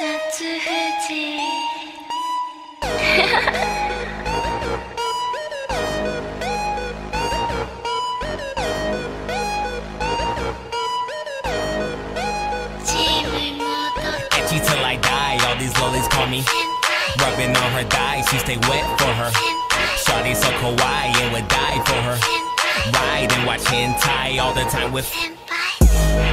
Till I die, all these lollies call me. Rubbing on her thighs, she stay wet for her. Shawty so kawaii and would die for her. Ride and watch hentai all the time with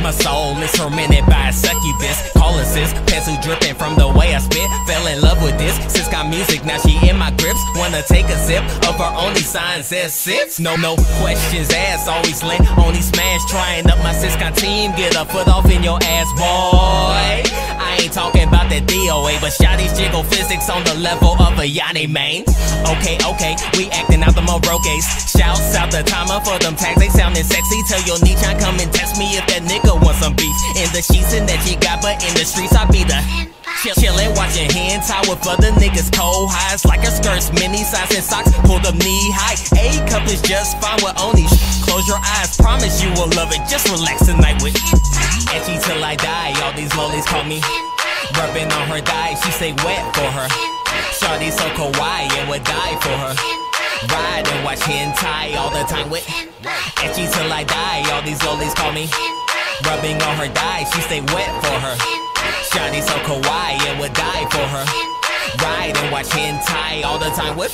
my soul is tormented by a succubus. Sis, pencil dripping from the way I spit. Fell in love with this. Sis got music, now she in my grips. Wanna take a sip of her only sign says sits. No, no questions asked, always lent. Only smash, trying up my sis got team. Get a foot off in your ass, boy. I ain't talking about that DOA, but shotty's jiggle physics on the level of a Yanni main. Okay, okay, we acting out the Moroques. Shouts out the timer for them tags, they sounding sexy. Tell your niche come and test me if that nigga want some beef. In the sheets and that she got, but in the streets I be the. Chill, chillin', watching hentai with other niggas cold highs like her skirts, mini size and socks pulled up knee high. A cup is just fine with only close your eyes. Promise you will love it. Just relax tonight with Ecchi till I die. All these lollies call me rubbing on her thigh. She say wet for her. Shawty so kawaii and would die for her. Ride and watch hentai all the time with Ecchi till I die. All these lollies call me rubbing on her thighs, She stay wet for her. Shawty so kawaii and would die for her. Ride and watch hentai all the time with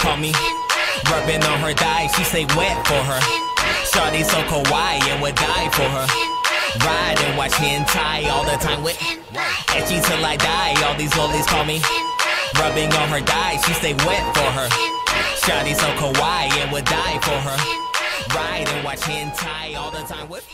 call me rubbing on her thigh. She say wet for her. Shawty so kawaii and would die for her. Ride and watch hentai all the time with Ecchi till I die. All these lollies call me rubbing on her thigh. She stay wet for her. Shawty so kawaii and would die for her. Ride and watch hentai all the time with